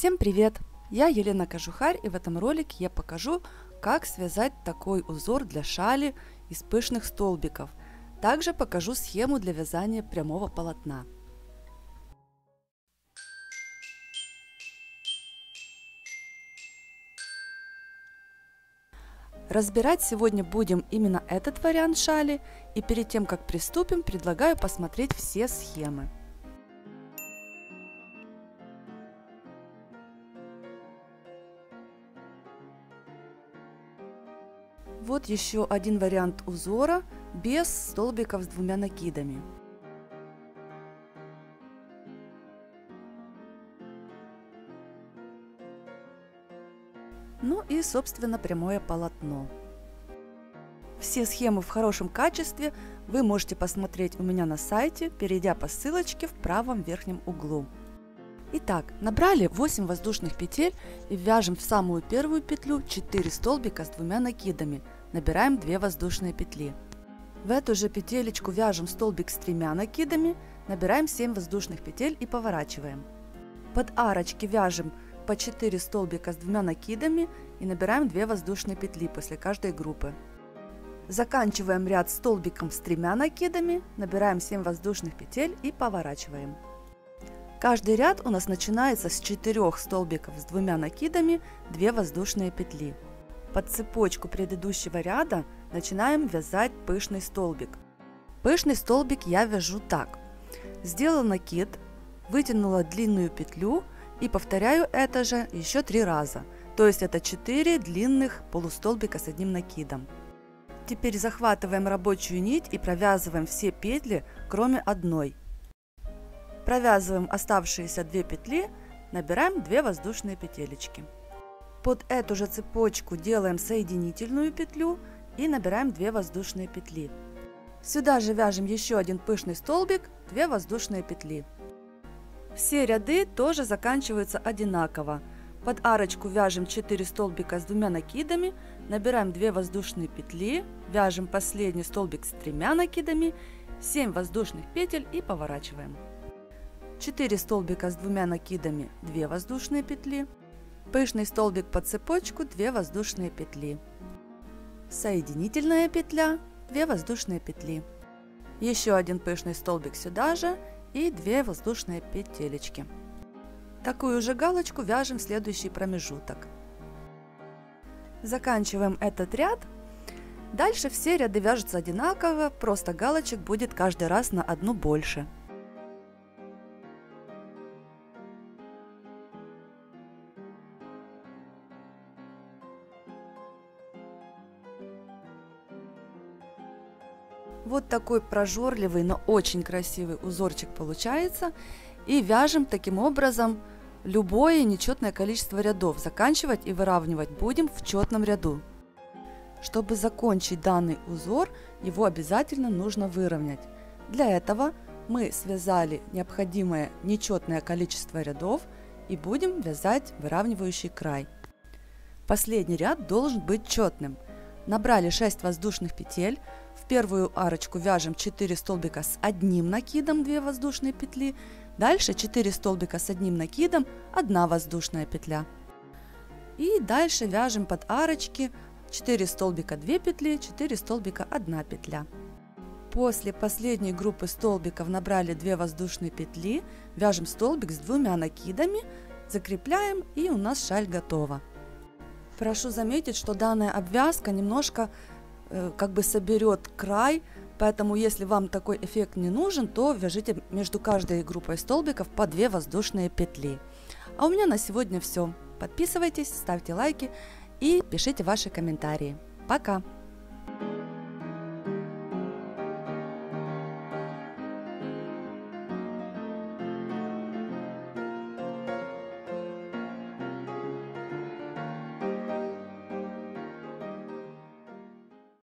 Всем привет! Я Елена Кожухарь и в этом ролике я покажу, как связать такой узор для шали из пышных столбиков. Также покажу схему для вязания прямого полотна. Разбирать сегодня будем именно этот вариант шали и перед тем как приступим предлагаю посмотреть все схемы. Вот еще один вариант узора без столбиков с двумя накидами. Ну и, собственно, прямое полотно. Все схемы в хорошем качестве вы можете посмотреть у меня на сайте, перейдя по ссылочке в правом верхнем углу. Итак, набрали 8 воздушных петель и вяжем в самую первую петлю 4 столбика с двумя накидами – набираем 2 воздушные петли. В эту же петелечку вяжем столбик с тремя накидами, набираем 7 воздушных петель и поворачиваем. Под арочки вяжем по 4 столбика с двумя накидами и набираем 2 воздушные петли после каждой группы. Заканчиваем ряд столбиком с тремя накидами, набираем 7 воздушных петель и поворачиваем. Каждый ряд у нас начинается с 4 столбиков с двумя накидами, 2 воздушные петли. Под цепочку предыдущего ряда начинаем вязать пышный столбик. Пышный столбик я вяжу так. Сделала накид, вытянула длинную петлю и повторяю это же еще три раза. То есть это 4 длинных полустолбика с одним накидом. Теперь захватываем рабочую нить и провязываем все петли, кроме одной. Провязываем оставшиеся две петли, набираем 2 воздушные петелечки. Под эту же цепочку делаем соединительную петлю и набираем 2 воздушные петли. Сюда же вяжем еще один пышный столбик, 2 воздушные петли. Все ряды тоже заканчиваются одинаково. Под арочку вяжем 4 столбика с двумя накидами, набираем 2 воздушные петли, вяжем последний столбик с тремя накидами, 7 воздушных петель и поворачиваем. 4 столбика с двумя накидами, 2 воздушные петли, Пышный столбик под цепочку, 2 воздушные петли. Соединительная петля, 2 воздушные петли. Еще один пышный столбик сюда же и 2 воздушные петелечки. Такую же галочку вяжем в следующий промежуток. Заканчиваем этот ряд. Дальше все ряды вяжутся одинаково, просто галочек будет каждый раз на одну больше. Вот такой прожорливый, но очень красивый узорчик получается. И вяжем таким образом любое нечетное количество рядов. Заканчивать и выравнивать будем в четном ряду. Чтобы закончить данный узор, его обязательно нужно выровнять. Для этого мы связали необходимое нечетное количество рядов и будем вязать выравнивающий край. Последний ряд должен быть четным. Набрали 6 воздушных петель, в первую арочку вяжем 4 столбика с одним накидом, 2 воздушные петли. Дальше 4 столбика с одним накидом, 1 воздушная петля. И дальше вяжем под арочки 4 столбика 2 петли, 4 столбика 1 петля. После последней группы столбиков набрали 2 воздушные петли, вяжем столбик с двумя накидами, закрепляем и у нас шаль готова. Прошу заметить, что данная обвязка немножко как бы соберет край, поэтому если вам такой эффект не нужен, то вяжите между каждой группой столбиков по 2 воздушные петли. А у меня на сегодня все. Подписывайтесь, ставьте лайки и пишите ваши комментарии. Пока!